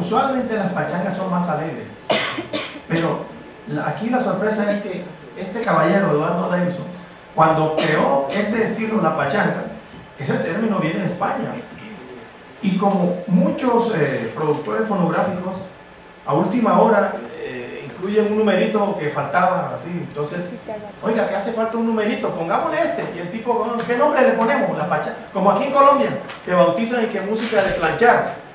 Usualmente las pachangas son más alegres, pero aquí la sorpresa es que este caballero, Eduardo Davidson, cuando creó este estilo, la pachanga, ese término viene de España. Y como muchos eh, productores fonográficos, a última hora eh, incluyen un numerito que faltaba, así, entonces, oiga, que hace falta un numerito, pongámosle este, y el tipo, ¿qué nombre le ponemos? La pachanga, como aquí en Colombia, que bautizan y que música de planchar.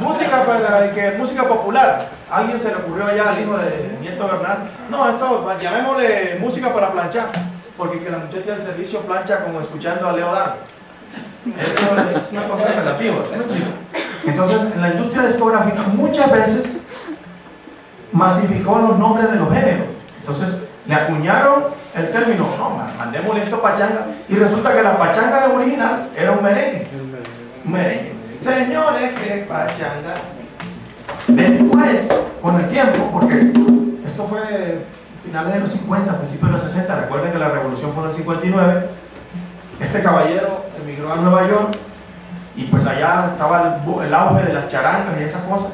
Música para que música popular. Alguien se le ocurrió allá al hijo de Nieto Bernal. No, esto llamémosle música para planchar, porque que la muchacha del servicio plancha como escuchando a Leo Dan. Eso es una cosa relativa, Entonces, en la industria discográfica muchas veces masificó los nombres de los géneros. Entonces, le acuñaron el término, no, mandémosle esto pachanga, y resulta que la pachanga original era un merengue. Un merengue. Señores, que pachanga. Después, con el tiempo, porque esto fue finales de los 50, principios de los 60, recuerden que la revolución fue en el 59, este caballero emigró a Nueva York y pues allá estaba el, auge de las charangas y esas cosas.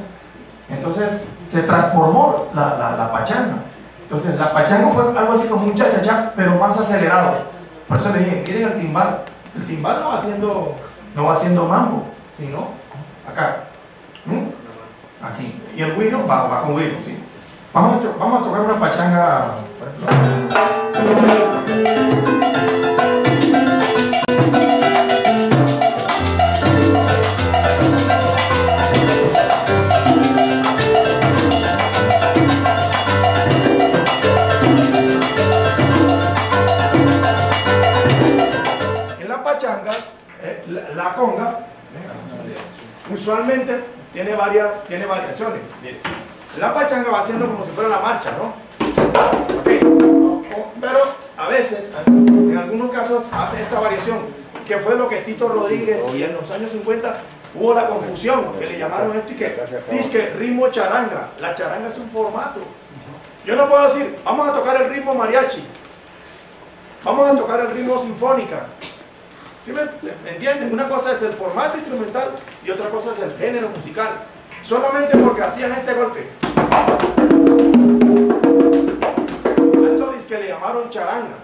Entonces se transformó la, pachanga. Entonces la pachanga fue algo así como un chachachá, pero más acelerado. Por eso le dije, miren el timbal. El timbal no va haciendo, no va haciendo mambo no? acá. ¿Mm? Aquí. Y el guiro va, va con guiro, ¿sí? Vamos a, vamos a tocar una pachanga, por ejemplo. Usualmente tiene, varias, tiene variaciones. la pachanga va haciendo como si fuera la marcha, ¿no? Pero a veces, en algunos casos, hace esta variación, que fue lo que Tito Rodríguez y en los años 50 hubo la confusión, que le llamaron esto y que dice que ritmo charanga. La charanga es un formato. Yo no puedo decir, vamos a tocar el ritmo mariachi, vamos a tocar el ritmo sinfónica, ¿Sí me, entienden? Una cosa es el formato instrumental y otra cosa es el género musical. Solamente porque hacían este golpe. Esto dice que le llamaron charanga.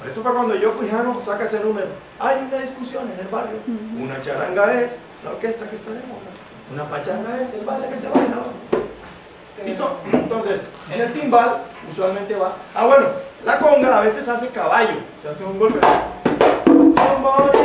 Por eso fue cuando yo, Pujano, saca ese número. Hay una discusión en el barrio. Una charanga es la orquesta que está de moda. Una pachanga es el baile que se baila. ¿Listo? Entonces, en el timbal usualmente va. Ah, bueno, la conga a veces hace caballo. Se hace un golpe. 한번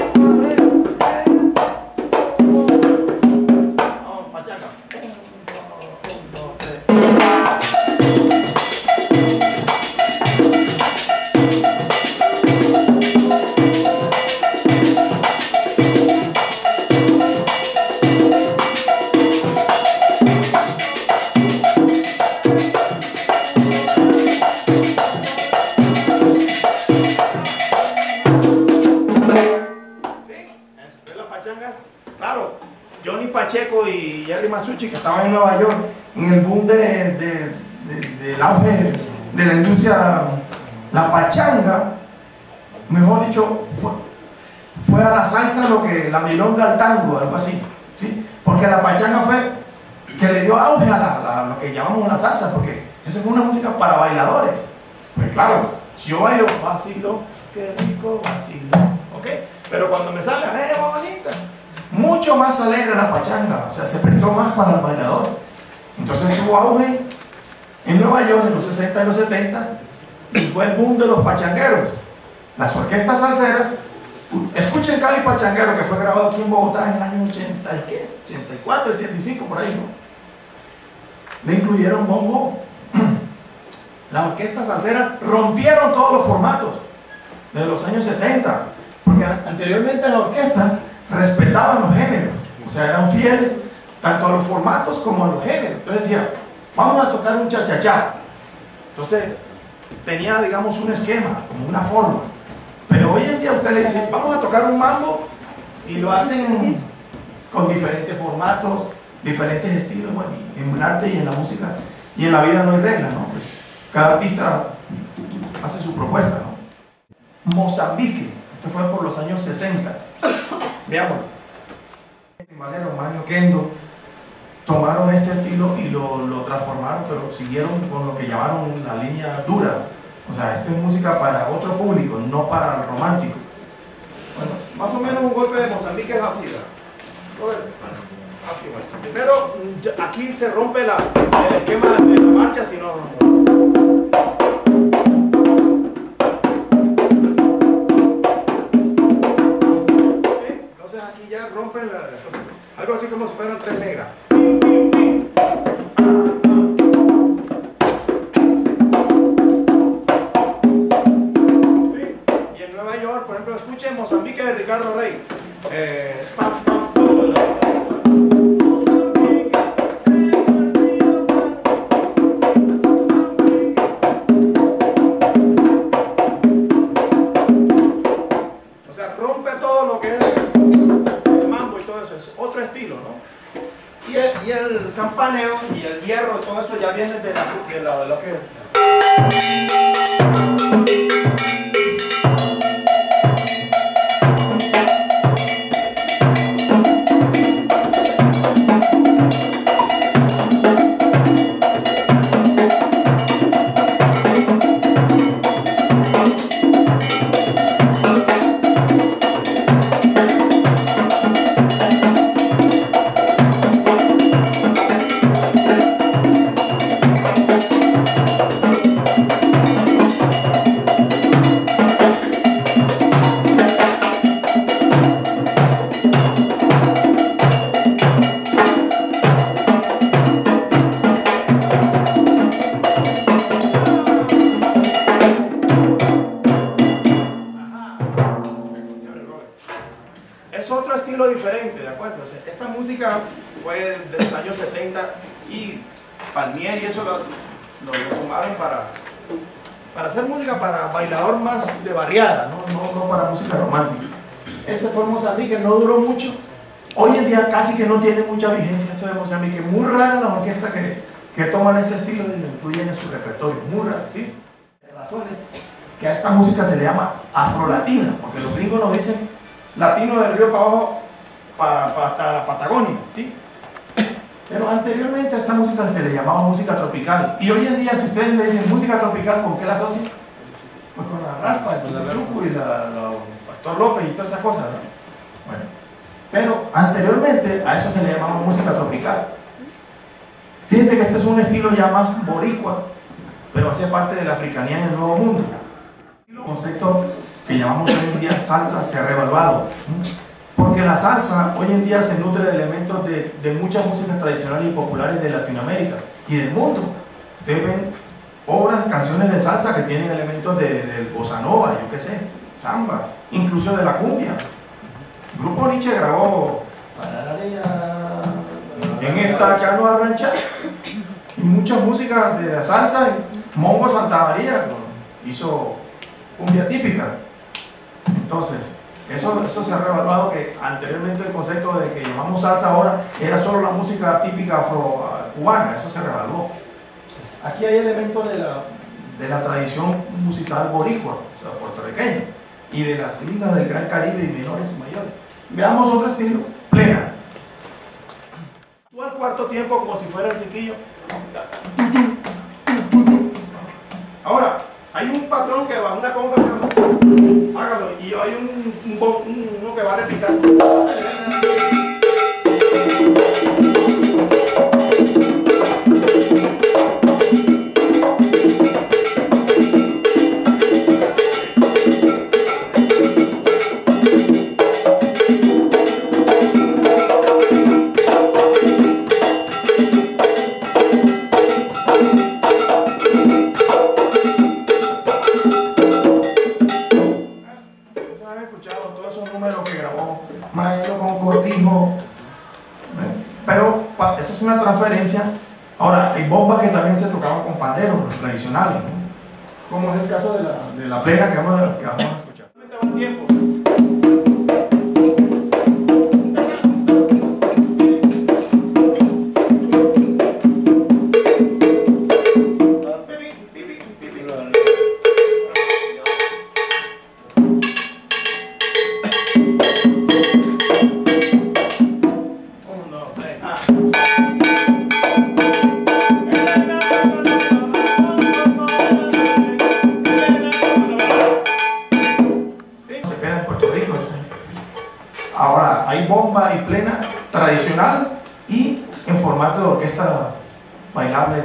que estaban en Nueva York en el boom de, del auge de la industria, la pachanga, mejor dicho, fue, a la salsa lo que la milonga al tango, algo así. ¿sí? Porque la pachanga fue que le dio auge a, lo que llamamos una salsa, porque esa fue una música para bailadores. Pues claro, si yo bailo, vacilo, qué rico vacilo, ¿ok? Pero cuando me salga, ¡eh, bonita! Mucho más alegre la pachanga, o sea, se prestó más para el bailador. Entonces tuvo auge en Nueva York en los 60 y los 70 y fue el boom de los pachangueros. Las orquestas salseras, escuchen Cali Pachanguero que fue grabado aquí en Bogotá en el año 80 y qué, 84, 85 por ahí, ¿no? Le incluyeron bongo. Las orquestas salseras rompieron todos los formatos de los años 70, porque anteriormente las orquestas respetaban los o sea, eran fieles tanto a los formatos como a los géneros. Entonces decía, vamos a tocar un chachachá. Entonces, tenía, digamos, un esquema, como una forma. Pero hoy en día usted le dice, vamos a tocar un mambo y lo hacen con diferentes formatos, diferentes estilos, bueno, en el arte y en la música y en la vida no hay regla, ¿no? Pues, cada artista hace su propuesta, ¿no? Mozambique, esto fue por los años 60 Veamos. Valero, Mario Kendo, tomaron este estilo y lo, lo, transformaron, pero siguieron con lo que llamaron la línea dura. O sea, esto es música para otro público, no para el romántico. Bueno, más o menos un golpe de Mozambique es así, ¿verdad? Así, bueno. Primero, aquí se rompe la, el esquema de la marcha, si así como si fueran tres negras. Y en Nueva York, por ejemplo, escuchen Mozambique de Ricardo Rey. Eh. El campaneo y el hierro, todo eso ya viene de, la, de, la- de lo que esta música fue de los años 70 y Palmieri y eso lo, lo, tomaron para, para hacer música para bailador más de barriada, ¿no? no, no para música romántica. Ese fue Mozambique, no duró mucho. Hoy en día casi que no tiene mucha vigencia esto de Mozambique. Muy rara las orquestas que, que toman este estilo y lo incluyen en su repertorio. Muy raro, ¿sí? Hay razones que a esta música se le llama afrolatina, porque los gringos nos dicen latino del río para abajo, pa- pa- hasta la Patagonia, ¿sí? Pero anteriormente a esta música se le llamaba música tropical. Y hoy en día, si ustedes me dicen música tropical, ¿con qué la asocian? Pues con la raspa, el chucu y la, la Pastor López y todas estas cosas, ¿no? Bueno, pero anteriormente a eso se le llamaba música tropical. Fíjense que este es un estilo ya más boricua, pero hace parte de la africanía en el Nuevo Mundo. El concepto que llamamos hoy en día salsa se ha revaluado. Porque la salsa hoy en día se nutre de elementos de, de muchas músicas tradicionales y populares de Latinoamérica y del mundo. Ustedes ven obras, canciones de salsa que tienen elementos de, del bossa nova, yo qué sé, samba, incluso de la cumbia. El grupo Nietzsche grabó en esta canoa rancha y muchas músicas de la salsa. Mongo Santa María hizo cumbia típica. Entonces, eso, eso se ha revaluado que anteriormente el concepto de que llamamos salsa ahora era solo la música típica afro-cubana, eso se revaluó. Aquí hay elementos de la, de la tradición musical boricua, o sea, puertorriqueña, y de las islas del Gran Caribe y menores y mayores. Veamos otro estilo, plena. Tú al cuarto tiempo como si fuera el chiquillo. Ahora, hay un patrón que va, una conga hay un, un uno que va a repicar. Una transferencia. Ahora, hay bombas que también se tocaban con panderos, los tradicionales, ¿no? como es el caso de la, de la plena que vamos, a, que vamos a escuchar.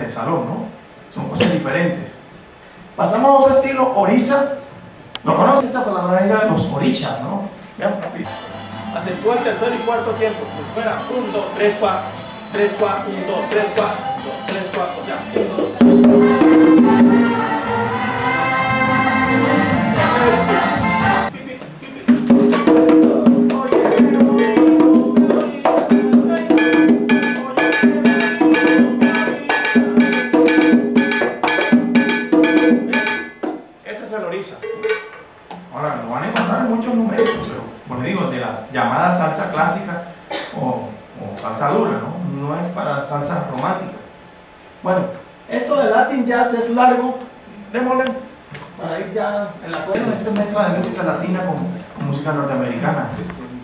Salón, ¿no? Son cosas diferentes. Pasamos a otro estilo, oriza. ¿Lo conoces? Esta palabra venga de los orichas, ¿no? Vean, rápido. Acentúa el tercer y cuarto tiempo. Pues fuera, 1, 2, 3, 4. 3, 4, 1, 2, 3, 4. 2, 3, 4. O sea, 1, 2. Es largo, démosle para ir ya en la cuenta. Esto es mezcla de música latina con, música norteamericana.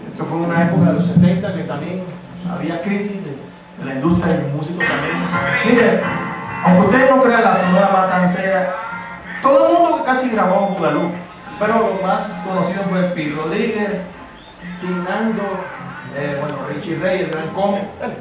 Esto fue una época de los 60 que también había crisis de, la industria de los músicos también. Miren, aunque ustedes no crean la Sonora Matancera, todo el mundo casi grabó Bugalú, pero lo más conocido fue Pi Rodríguez, King Nando, eh, bueno, Richie Ray, el Gran dale.